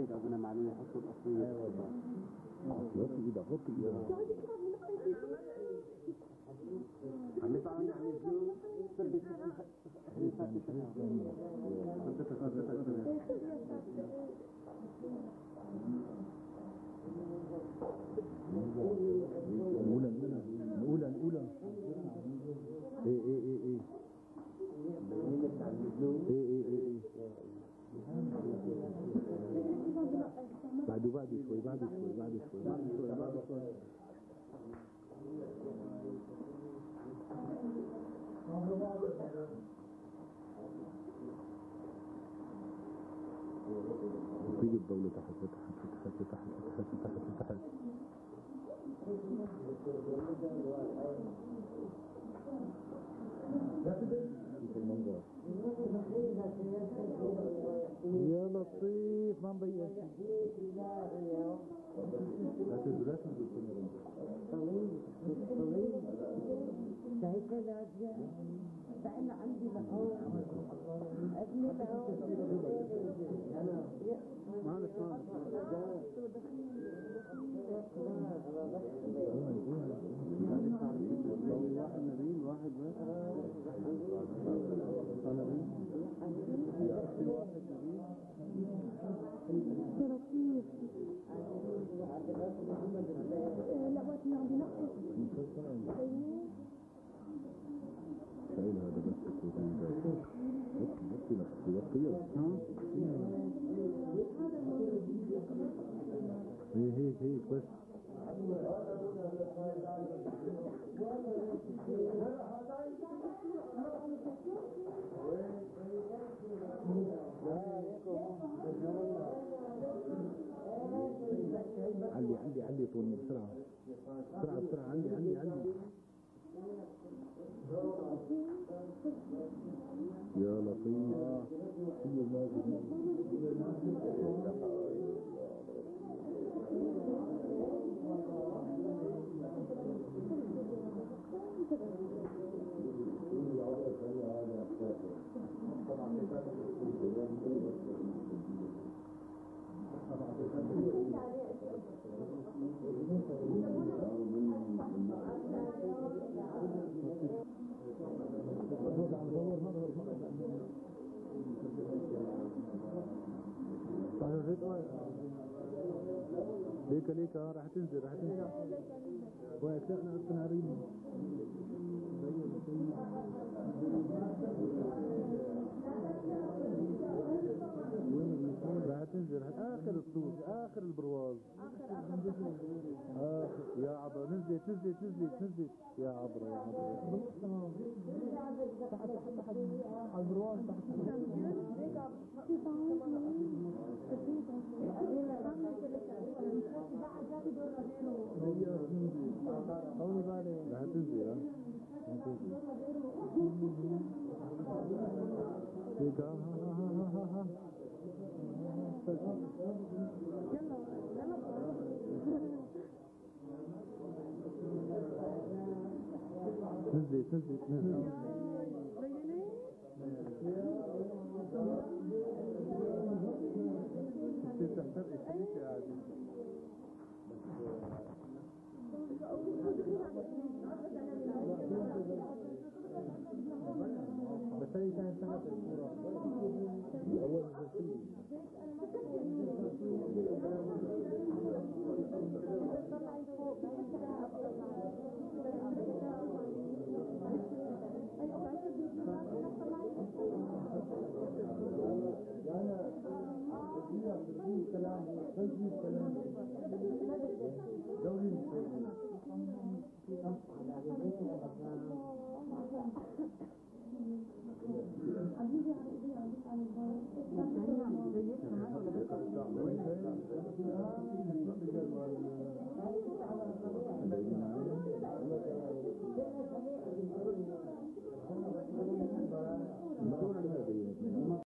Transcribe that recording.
عندك عزومه معلومه حصه الاصليه أيوه والله. اصل كده اهو كده تيجي الضوء تحت تحت تحت تحت تحت تحت تحت That is lesson to Kumaran. عندي بس علي علي علي طول بسرعة بسرعة بسرعة علي علي علي يا لطيف. ليك ليك آه، راح تنزل راح تنزل. وقت لا أنا عريض راح تنزل آخر الصوت آخر البرواز. اخر يا عبرة نزلت نزلت نزلت نزلت يا عبره يا عبره تحت تحت تحت عبروان تحت لا هتنزل ها هتنزل تسجل تسجل الإسلام والفجر السلام